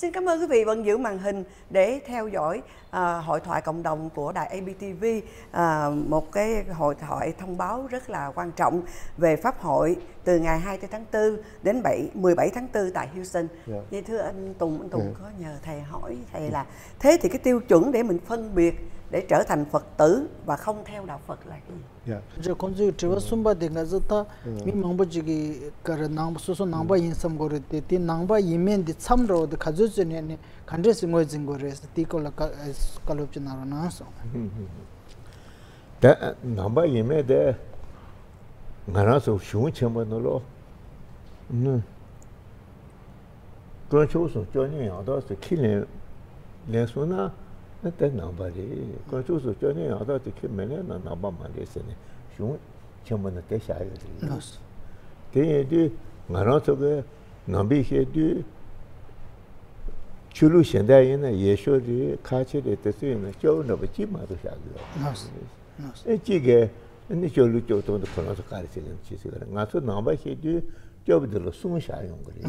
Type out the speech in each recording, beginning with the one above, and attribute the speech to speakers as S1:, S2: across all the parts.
S1: Xin cảm ơn quý vị vẫn giữ màn hình để theo dõi à, hội thoại cộng đồng của đài ABTV, à, một cái hội thoại thông báo rất là quan trọng về pháp hội từ ngày 24 tháng 4 đến 7 17 tháng 4 tại Houston. Yeah. Vậy thưa anh Tùng, anh Tùng yeah. có nhờ thầy hỏi thầy là thế thì cái tiêu chuẩn để mình phân biệt để trở thành Phật tử và không theo đạo Phật là gì?
S2: Dạ. Con dư trừ sum ba denga zơ ta mi mang ba ji gi kar nang su su nang ba yin sam go re te ti nang ba yin men di cham ro de khazu chu ne ne khan re sing go jing go re ti ko la ka lop chu na ro na so. Ta nang ba yin
S3: me de nga ra so shu chen ba no lo. Nu. Gron chu su jo ni ya da se ki le le su na. 서 킬레 레소나 nā tē nāmbā rī, kua chū sū chō nī yā dā tī kī mē nē nā nāmbā mā rī sē nē, shūng chī mā nā tē shā yā rī. Tē yā dī ngā rā sō kē nāmbī xē dī chū lū xiān dā yī nā yē shō rī, kā chī rī tē sū yī nā chō nā bā jī mā rū shā rī. Nā jī kē nī chō lū chō tō ndā kō rā sō kā rī sē nā chī sī kā rī. ngā sō nāmbā xē dī chō bī dā lō sūng shā yōng rī.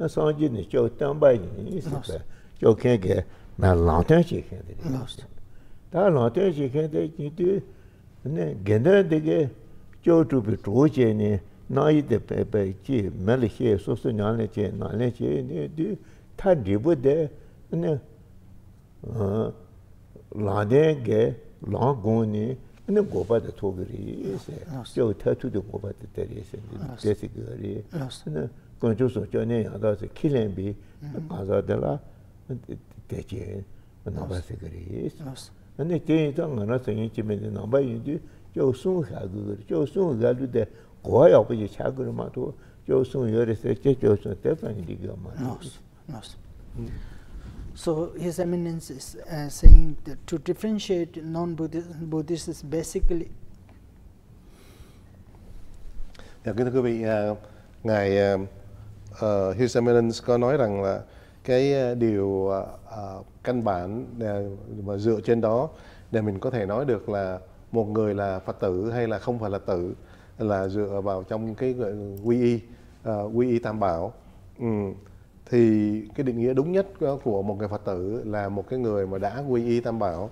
S3: Nā sāng jī nī chō tāmbā yī sī kā, chō kē kē mā chok khen ke na lang ten chi khen de ta lang ten chi khen de chi tu ne gen den de ge chok tu pi chu che ni na yi de pe pe chi me le xie so so nyan le che na le che ni du ta di bu de ne lang den ge lang gong ni ane gopa da togiri isi, jao tatu da gopa da tari isi, desi gari, ane gancho so kyo ne yangda si kilenbi, kaza dala lēn bī, gā sā dā lā, 대제 나바세 그리. 근데 제가 ngana 생이 집에 나바 인지 저 순하고 저 순가루데 고야 없이 차그를 마도 저 순여에서 제저서 대단히 리가 많아.
S2: So his eminence is uh, saying that to differentiate non-Buddhist Buddhist is basically
S4: Dạ, kính thưa quý vị, uh, ngài uh, His Eminence có nói rằng là cái ờ, điều uh, căn bản mà dựa trên đó để mình có thể nói được là một người là phật tử hay là không phải là tử là dựa vào trong cái quy y uh, quy y tam bảo ừ. thì cái định nghĩa đúng nhất của một người phật tử là một cái người mà đã quy y tam bảo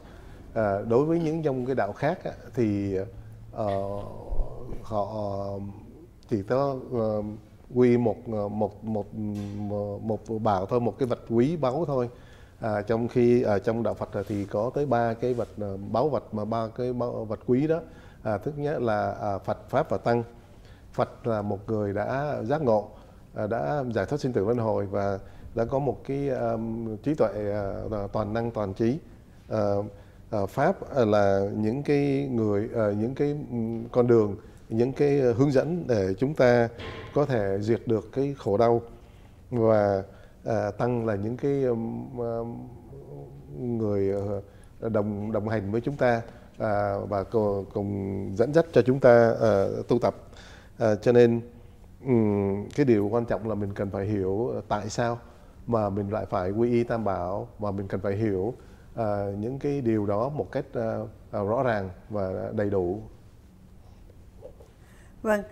S4: à, đối với những trong cái đạo khác thì uh, họ chỉ có uh, quy một ờ, một một một bảo thôi một cái vật quý báu thôi. À, trong khi à, trong đạo Phật thì có tới ba cái vật ờ, báu vật mà ba cái báu, vật quý đó. À, thứ nhất là à, Phật pháp và tăng. Phật là một người đã giác ngộ à, đã giải thoát sinh tử luân hồi và đã có một cái um, trí tuệ uh, toàn năng toàn trí. Uh, uh, pháp à, là những cái người uh, những cái ừ, con đường những cái hướng dẫn để chúng ta có thể diệt được cái khổ đau và à, tăng là những cái um, um người ờ, đồng đồng hành với chúng ta à, và cùng, cùng dẫn dắt cho chúng ta à, tu tập à, cho nên um, cái điều quan trọng là mình cần phải hiểu ờ, tại sao mà mình lại phải quy y tam bảo và mình cần phải hiểu à, những cái điều đó một cách à, rõ ràng và đầy đủ
S1: Vâng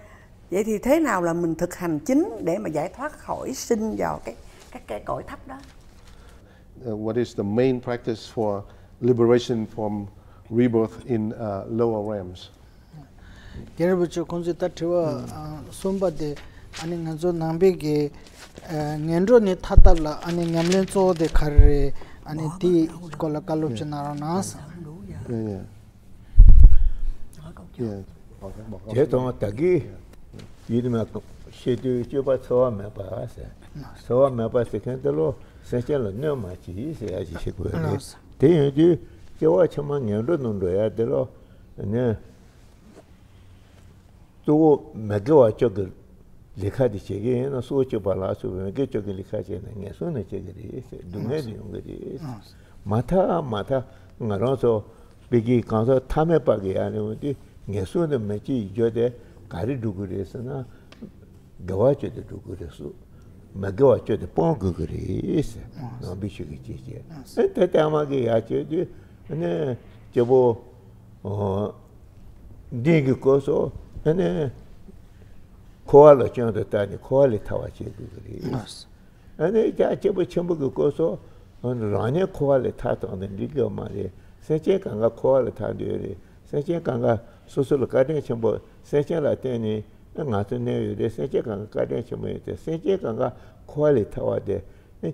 S1: vậy thì thế nào là mình thực hành chính để mà giải thoát khỏi sinh vào cái các cái cõi thấp đó
S4: uh, what is the main practice for liberation from rebirth in uh, lower realms
S2: gerbu chu kunzi ta thiwa uh, somba de ani nganzo nambe ge uh, ngenro ne thata la ani ngamlen cho de khare ani ti kola kalup chenaro nas yeah
S3: yeah yeah. yeah. yeah. yeah. yidima shedu chupa tsawa mepa ase tsawa mepa se kenta lo sanche lo nyo ma chi yi se ya chi shikuwa ne te yun di kiawa chama ngenro nungro ya de lo ne tuku medwa choki likha di chege yena suwa chupa la suwa mege choki likha che na nge su na chege di yi se dunga di yunga di yi se mata mata nga ranso pegi kansa tame pa ge ya ne di nge su na mechi yi jo de me chi yo de gari du gu re sa na gawa che de du gu re su ma gawa che de pong gu gu re sa na bi shu gi chi chi e te te ama ge ya che de ne che bo di gi ko so ne koa la chen de ta ni koa li tawa che gu gu re 아니 자 제부 전부 그 거서 라냐 코알레 타도는 리가 말이 세제 강가 코알레 타디리 sanche kanga susul kadeng chenpo sanche la teni nga tu ne yu de sanche kanga kadeng chenpo yu de sanche kanga kuwa li tawa de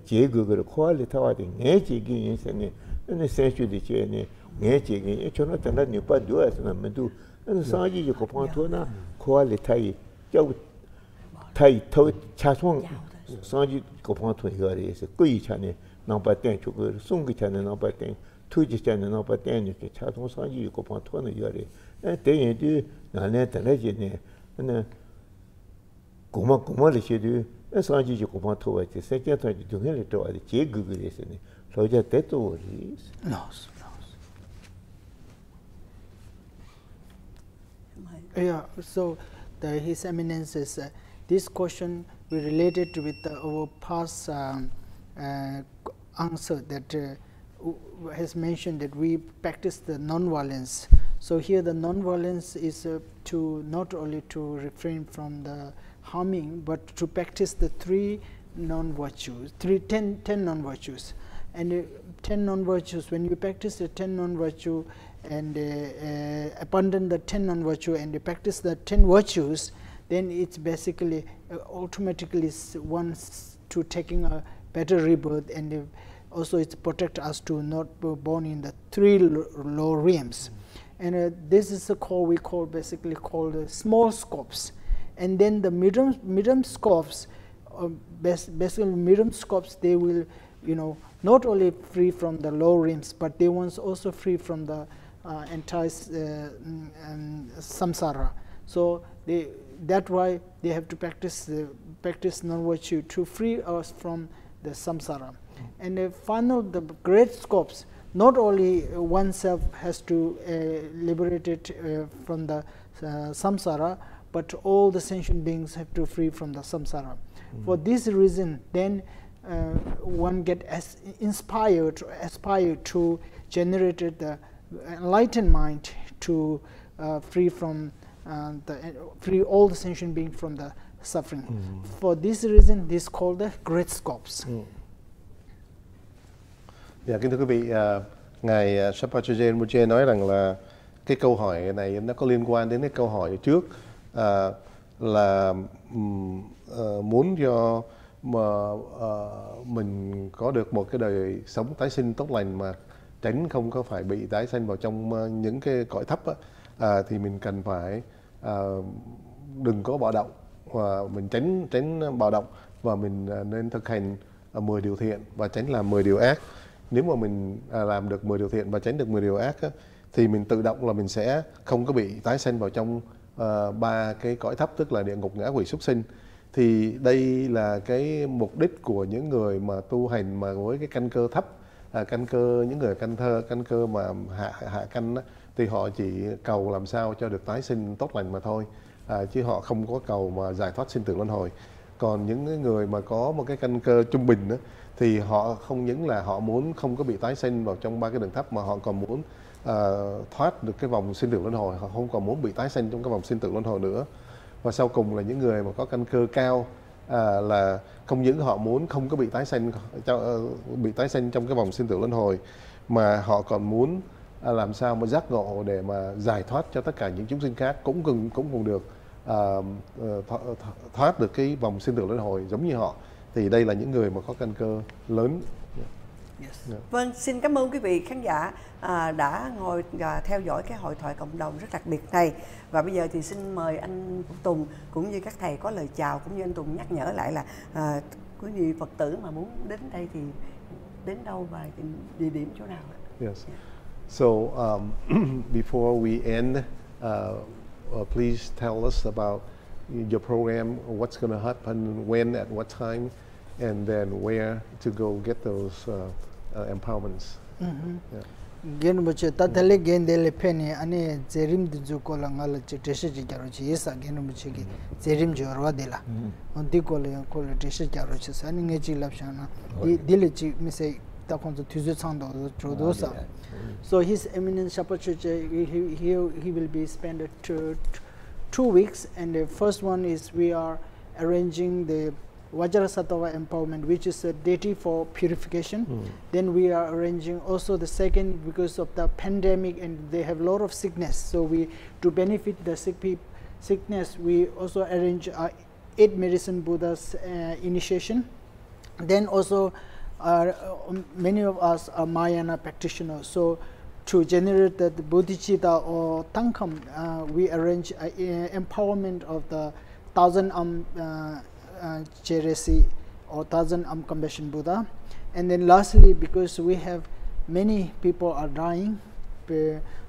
S3: je gu gu kuwa li tawa de nge je gi yin se ne ane sanchu di che ne nge je gi yin chono tanda nipa duwa se na mendo ane sanji ji kupang to na kuwa li tayi jau tayi tawa cha song sanji kupang to higa re se kuyi cha ne nangpa ten chu gu sungi cha ne nangpa ten tuji chani nangpa tenyi ki chatung sanji yuko pang tuwa yore. Tenyi di nalaya talaji ni guma guma li shi di sanji yuko pang tuwa chi sanjian tangi dunga li tuwa di je gugu li si ni loja tetu wo li si. Laos,
S2: laos. Yeah, so the, His Eminence is, uh, this question we related with the, our past um, uh, answer that uh, has mentioned that we practice the non-violence. So here the non-violence is uh, to not only to refrain from the harming, but to practice the three non-virtues, three ten, ten non-virtues. And uh, ten non-virtues, when you practice the ten non-virtue and uh, uh, abandon the ten non-virtue and you practice the ten virtues, then it's basically uh, automatically one to taking a better rebirth and also it protect us to not be born in the three low realms. And uh, this is a call we call basically called uh, small scopes. And then the medium, medium scopes, uh, basically medium scopes, they will, you know, not only free from the low realms, but they want also free from the uh, entire uh, um, samsara. So they, that why they have to practice the practice non-virtue to free us from the samsara. And the final, the great scopes, not only oneself has to uh, liberate it uh, from the uh, samsara, but all the sentient beings have to free from the samsara. Mm. For this reason, then uh, one get as inspired, aspired to generate the enlightened mind to uh, free from uh, the free all the sentient beings from the suffering. Mm. For this reason, this is called the great scopes. Mm.
S4: Dạ kính thưa quý vị, à, ngài à, Sapachajen Muche nói rằng là cái câu hỏi này nó có liên quan đến cái câu hỏi trước à, là um, uh, muốn cho mà uh, mình có được một cái đời sống tái sinh tốt lành mà tránh không có phải bị tái sinh vào trong uh, những cái cõi thấp á, à, thì mình cần phải uh, đừng có bạo động và mình tránh tránh bạo động và mình uh, nên thực hành uh, 10 điều thiện và tránh làm 10 điều ác nếu mà mình à, làm được 10 điều thiện và tránh được 10 điều ác á, thì mình tự động là mình sẽ không có bị tái sanh vào trong ờ, ba uh, cái cõi thấp tức là địa ngục ngã quỷ súc sinh. Thì đây là cái mục đích của những người mà tu hành mà với cái căn cơ thấp à, căn cơ những người căn thơ căn cơ mà hạ hạ căn đó, thì họ chỉ cầu làm sao cho được tái sinh tốt lành mà thôi. À, chứ họ không có cầu mà giải thoát sinh tử luân hồi còn những người mà có một cái căn cơ trung bình đó, thì họ không những là họ muốn không có bị tái sinh vào trong ba cái đường thấp mà họ còn muốn uh, thoát được cái vòng sinh tử luân hồi họ không còn muốn bị tái sinh trong cái vòng sinh tử luân hồi nữa. Và sau cùng là những người mà có căn cơ cao à, là không những họ muốn không có bị tái sinh cho ờ, bị tái sinh trong cái vòng sinh tử luân hồi mà họ còn muốn làm sao mà giác ngộ để mà giải thoát cho tất cả những chúng sinh khác cũng cùng cũng cùng được à, thoát, được cái vòng sinh tử luân hồi giống như họ thì đây là những người mà có căn cơ lớn
S1: Yes. Yeah. Vâng, xin cảm ơn quý vị khán giả à, đã ngồi và theo dõi cái hội thoại cộng đồng rất đặc biệt này. Và bây giờ thì xin mời anh Tùng cũng như các thầy có lời chào cũng như anh Tùng nhắc nhở lại là à, quý vị Phật tử mà muốn đến đây thì đến đâu và địa điểm chỗ nào?
S4: Yes. So um, before we end, uh, uh, please tell us about your program, what's going to happen, when, at what time, and then where to go get those uh, uh, empowerments.
S2: Mm -hmm. yeah. gen buche ta tale gen de le pheni ane zerim du ju ko la ngal che teshe ji karo chi yesa gen buche ki mm-hmm. zerim jo rwa de la mm-hmm. on di ko le ko le teshe karo chi sa ni nge chi lap shana, di le chi mi se ta kon tu zu chang do tro do sa so his eminence shapache he he he will be spend two, two weeks and the first one is we are arranging the Vajrasattva empowerment, which is a deity for purification. Mm. Then we are arranging also the second because of the pandemic and they have a lot of sickness. So we to benefit the sick people sickness, we also arrange uh, eight medicine Buddha's uh, initiation. Then also Um, many of us are mayana practitioners. So to generate the, the bodhicitta or tankham, uh, we arrange uh, empowerment of the thousand um, uh, uh, Cheresi or thousand um, compassion Buddha. And then lastly, because we have many people are dying,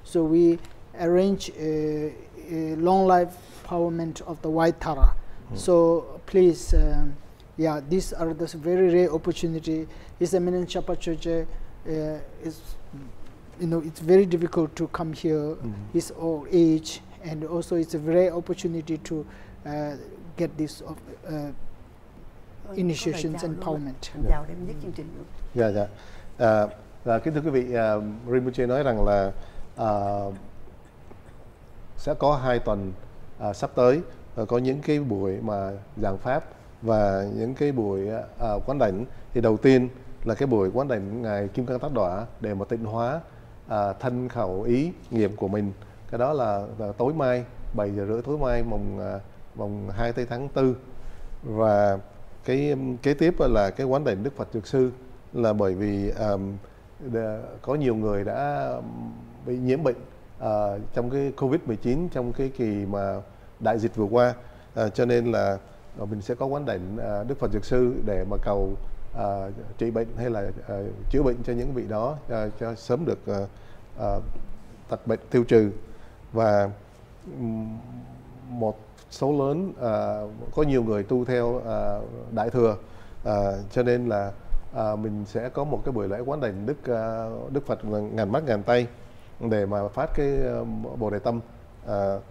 S2: so we arrange a, a long life empowerment of the white tara Mm. So please. Um, yeah, these are the very rare opportunity. His Eminence Chapa Church uh, is you know it's very difficult to come here mm. his old age and also it's a very opportunity to uh, get this uh, initiations empowerment.
S4: Chào đem dứt chương trình luôn. Dạ dạ. À, à, kính thưa quý vị, uh, Rinpoche nói rằng là uh, sẽ có hai tuần uh, sắp tới uh, có những cái buổi mà giảng pháp và những cái buổi à, à quán đảnh thì đầu tiên là cái buổi quán đảnh ngài Kim Cang Tát Đọa để mà tịnh hóa à, thân khẩu ý nghiệp của mình. Cái đó là, là tối mai 7 giờ rưỡi tối mai mùng à, mùng 2 tây tháng 4 và cái kế tiếp là cái quán đảnh Đức Phật Dược Sư là bởi vì um, có nhiều người đã bị nhiễm bệnh uh, trong cái Covid-19 trong cái kỳ mà đại dịch vừa qua. Uh, cho nên là rồi mình sẽ có quán đảnh à, Đức Phật Dược Sư để mà cầu uh, trị bệnh hay là uh, chữa bệnh cho những vị đó uh, cho sớm được uh, uh, tật bệnh tiêu trừ. Và um, một số lớn uh, có nhiều người tu theo uh, đại thừa uh, cho nên là uh, mình sẽ có một cái buổi lễ quán đảnh đức uh, đức Phật ngàn mắt ngàn tay để mà phát cái uh, bồ đề tâm uh,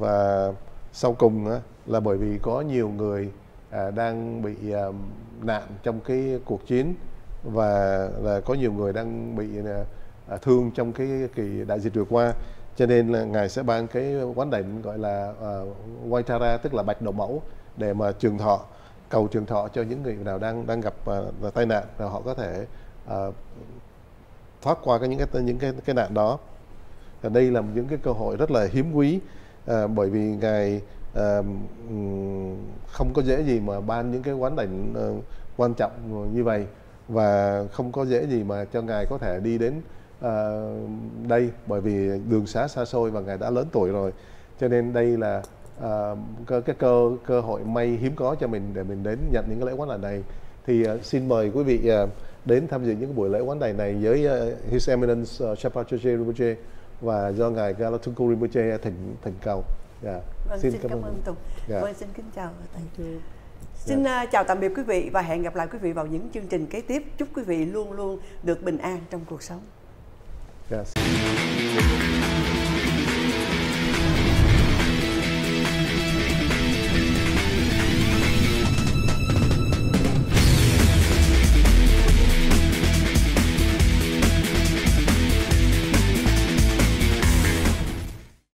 S4: và sau cùng uh, là bởi vì có nhiều người à, đang bị à, nạn trong cái cuộc chiến và là có nhiều người đang bị à, à thương trong cái kỳ đại dịch vừa qua. Cho nên là ngài sẽ ban cái quán định gọi là uh, Waitara tức là bạch độ mẫu để mà trường thọ cầu trường thọ cho những người nào đang đang gặp à, tai nạn và họ có thể à, thoát qua cái những cái những cái cái nạn đó. Và đây là những cái cơ hội rất là hiếm quý à, bởi vì ngài không có dễ gì mà ban những cái quán đảnh ờ, quan trọng như vậy và không có dễ gì mà cho ngài có thể đi đến ờ, đây bởi vì đường xá xa xôi và ngài đã lớn tuổi rồi cho nên đây là ờ, uh, cái, cái cơ cơ hội may hiếm có cho mình để mình đến nhận những cái lễ quán đảnh này thì xin mời quý vị đến tham dự những buổi lễ quán đảnh này với uh, His Eminence uh, Chapa Rinpoche và do ngài Galatunku Rinpoche thỉnh thỉnh cầu.
S1: Yeah. Vâng, xin, xin cảm, cảm ơn Tùng. Yeah. Vâng, xin kính chào thầy. Xin uh, chào tạm biệt quý vị và hẹn gặp lại quý vị vào những chương trình kế tiếp. Chúc quý vị luôn luôn được bình an trong cuộc sống.
S4: Yes.